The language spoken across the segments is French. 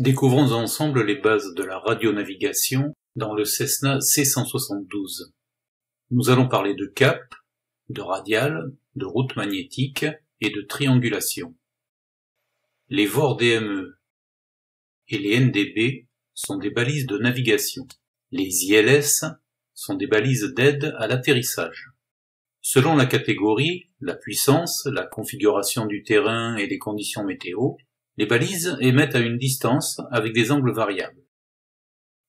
Découvrons ensemble les bases de la radionavigation dans le Cessna C172. Nous allons parler de cap, de radial, de route magnétique et de triangulation. Les VOR DME et les NDB sont des balises de navigation. Les ILS sont des balises d'aide à l'atterrissage. Selon la catégorie, la puissance, la configuration du terrain et les conditions météo, les balises émettent à une distance avec des angles variables.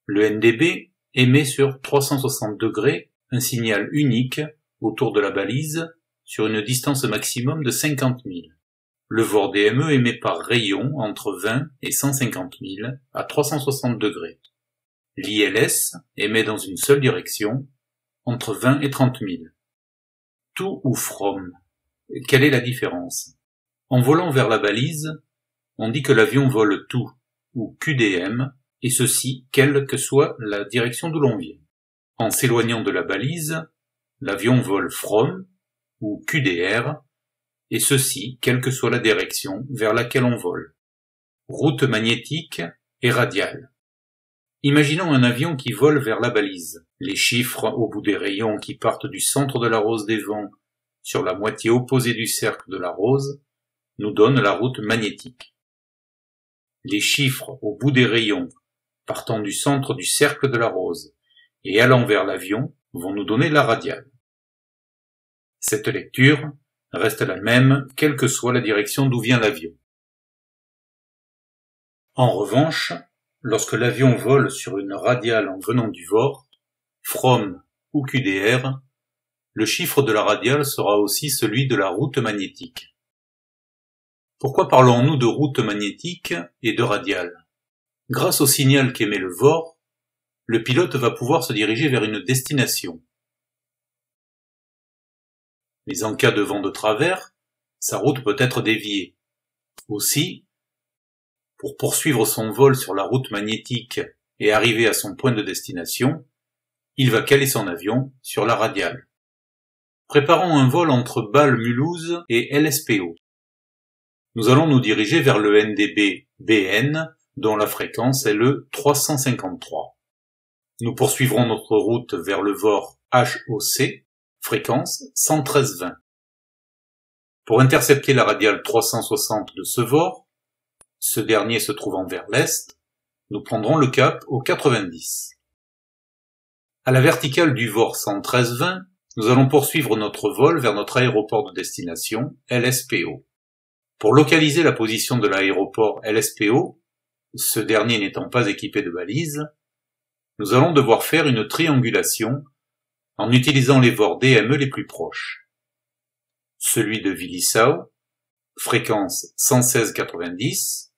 Le NDB émet sur 360 degrés un signal unique autour de la balise sur une distance maximum de 50 000. Le VOR DME émet par rayon entre 20 et 150 000 à 360 degrés. L'ILS émet dans une seule direction entre 20 et 30 000. Tout ou from. Quelle est la différence? En volant vers la balise, on dit que l'avion vole tout, ou QDM, et ceci quelle que soit la direction d'où l'on vient. En s'éloignant de la balise, l'avion vole from, ou QDR, et ceci quelle que soit la direction vers laquelle on vole. Route magnétique et radiale. Imaginons un avion qui vole vers la balise. Les chiffres au bout des rayons qui partent du centre de la rose des vents sur la moitié opposée du cercle de la rose nous donnent la route magnétique. Les chiffres au bout des rayons, partant du centre du cercle de la rose et allant vers l'avion, vont nous donner la radiale. Cette lecture reste la même quelle que soit la direction d'où vient l'avion. En revanche, lorsque l'avion vole sur une radiale en venant du VOR, FROM ou QDR, le chiffre de la radiale sera aussi celui de la route magnétique. Pourquoi parlons-nous de route magnétique et de radiale? Grâce au signal qu'émet le VOR, le pilote va pouvoir se diriger vers une destination. Mais en cas de vent de travers, sa route peut être déviée. Aussi, pour poursuivre son vol sur la route magnétique et arriver à son point de destination, il va caler son avion sur la radiale. Préparons un vol entre Bâle-Mulhouse et LSPO. Nous allons nous diriger vers le NDB BN, dont la fréquence est le 353. Nous poursuivrons notre route vers le VOR HOC, fréquence 11320. Pour intercepter la radiale 360 de ce VOR, ce dernier se trouvant vers l'est, nous prendrons le cap au 90. À la verticale du VOR 11320, nous allons poursuivre notre vol vers notre aéroport de destination, LSPO. Pour localiser la position de l'aéroport LSPO, ce dernier n'étant pas équipé de balises, nous allons devoir faire une triangulation en utilisant les VOR DME les plus proches. Celui de Villisau, fréquence 116-90,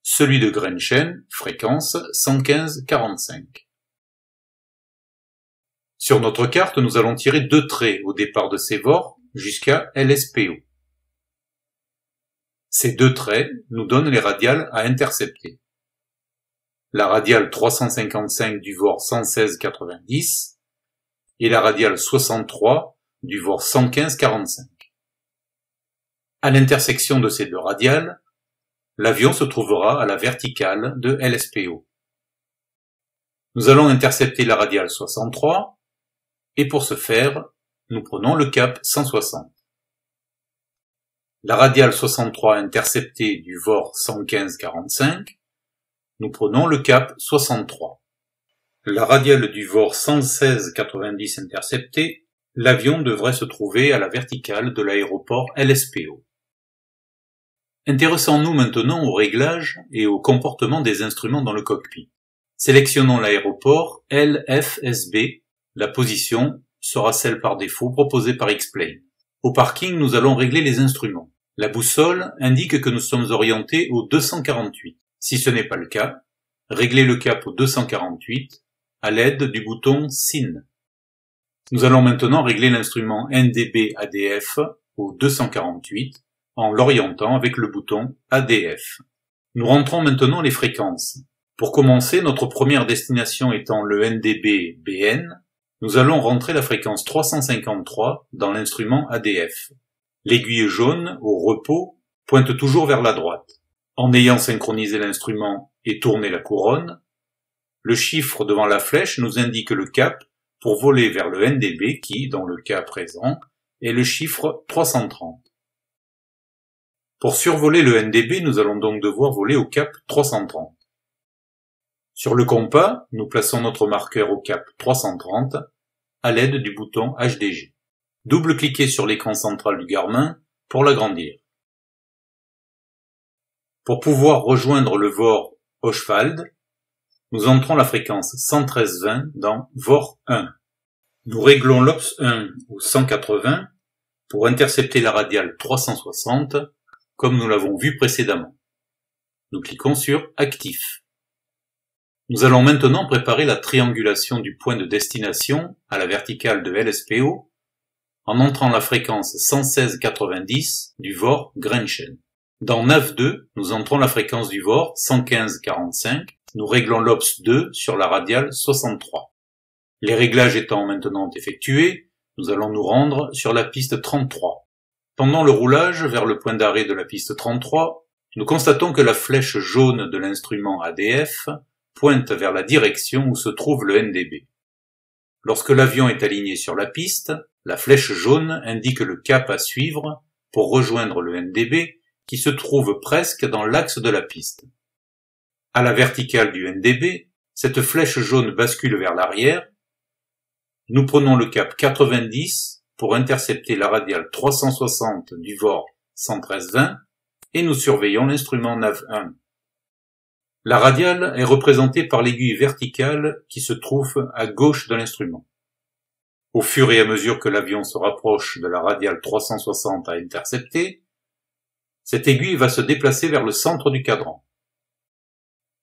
celui de Grenchen, fréquence 115-45. Sur notre carte, nous allons tirer deux traits au départ de ces VOR jusqu'à LSPO. Ces deux traits nous donnent les radiales à intercepter. La radiale 355 du VOR 116-90 et la radiale 63 du VOR 115-45. À l'intersection de ces deux radiales, l'avion se trouvera à la verticale de LSPO. Nous allons intercepter la radiale 63 et pour ce faire, nous prenons le cap 160. La radiale 63 interceptée du VOR 115-45, nous prenons le cap 63. La radiale du VOR 116-90 interceptée, l'avion devrait se trouver à la verticale de l'aéroport LSPO. Intéressons-nous maintenant au réglage et au comportement des instruments dans le cockpit. Sélectionnons l'aéroport LFSB, la position sera celle par défaut proposée par Xplane. Au parking, nous allons régler les instruments. La boussole indique que nous sommes orientés au 248. Si ce n'est pas le cas, réglez le cap au 248 à l'aide du bouton SIN. Nous allons maintenant régler l'instrument NDB ADF au 248 en l'orientant avec le bouton ADF. Nous rentrons maintenant les fréquences. Pour commencer, notre première destination étant le NDB BN, nous allons rentrer la fréquence 353 dans l'instrument ADF. L'aiguille jaune, au repos, pointe toujours vers la droite. En ayant synchronisé l'instrument et tourné la couronne, le chiffre devant la flèche nous indique le cap pour voler vers le NDB qui, dans le cas présent, est le chiffre 330. Pour survoler le NDB, nous allons donc devoir voler au cap 330. Sur le compas, nous plaçons notre marqueur au cap 330 à l'aide du bouton HDG. Double-cliquez sur l'écran central du Garmin pour l'agrandir. Pour pouvoir rejoindre le VOR Hochwald, nous entrons la fréquence 113.20 dans VOR 1. Nous réglons l'OPS 1 ou 180 pour intercepter la radiale 360 comme nous l'avons vu précédemment. Nous cliquons sur Actif. Nous allons maintenant préparer la triangulation du point de destination à la verticale de LSPO en entrant la fréquence 116.90 du VOR Grenchen. Dans NAV2, nous entrons la fréquence du VOR 115.45. Nous réglons l'OPS 2 sur la radiale 63. Les réglages étant maintenant effectués, nous allons nous rendre sur la piste 33. Pendant le roulage vers le point d'arrêt de la piste 33, nous constatons que la flèche jaune de l'instrument ADF pointe vers la direction où se trouve le NDB. Lorsque l'avion est aligné sur la piste, la flèche jaune indique le cap à suivre pour rejoindre le NDB qui se trouve presque dans l'axe de la piste. À la verticale du NDB, cette flèche jaune bascule vers l'arrière. Nous prenons le cap 90 pour intercepter la radiale 360 du VOR 113-20 et nous surveillons l'instrument NAV 1. La radiale est représentée par l'aiguille verticale qui se trouve à gauche de l'instrument. Au fur et à mesure que l'avion se rapproche de la radiale 360 à intercepter, cette aiguille va se déplacer vers le centre du cadran.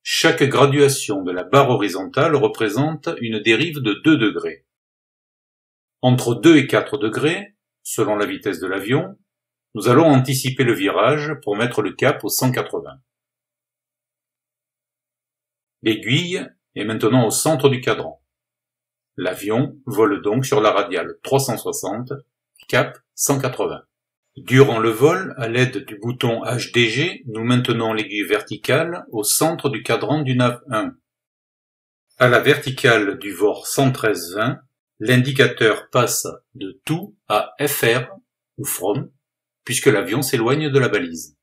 Chaque graduation de la barre horizontale représente une dérive de 2 degrés. Entre 2 et 4 degrés, selon la vitesse de l'avion, nous allons anticiper le virage pour mettre le cap au 180. L'aiguille est maintenant au centre du cadran. L'avion vole donc sur la radiale 360, cap 180. Durant le vol, à l'aide du bouton HDG, nous maintenons l'aiguille verticale au centre du cadran du nav 1. À la verticale du VOR 113-20, l'indicateur passe de tout à FR ou FROM, puisque l'avion s'éloigne de la balise.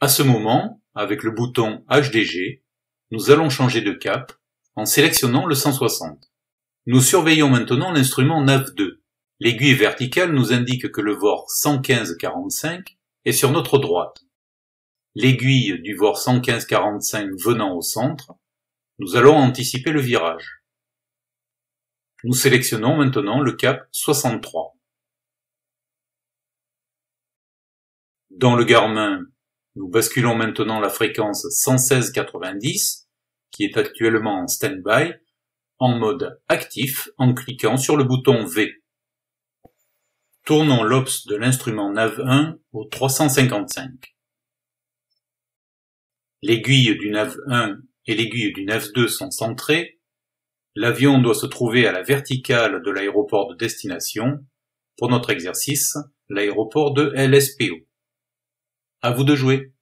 À ce moment, avec le bouton HDG, nous allons changer de cap en sélectionnant le 160. Nous surveillons maintenant l'instrument NAV2. L'aiguille verticale nous indique que le VOR 115-45 est sur notre droite. L'aiguille du VOR 115-45 venant au centre, nous allons anticiper le virage. Nous sélectionnons maintenant le cap 63. Dans le Garmin, nous basculons maintenant la fréquence 116-90, qui est actuellement en stand-by, en mode actif en cliquant sur le bouton V. Tournons l'OPS de l'instrument NAV1 au 355. L'aiguille du NAV1 et l'aiguille du NAV2 sont centrées. L'avion doit se trouver à la verticale de l'aéroport de destination. Pour notre exercice, l'aéroport de LSPO. À vous de jouer.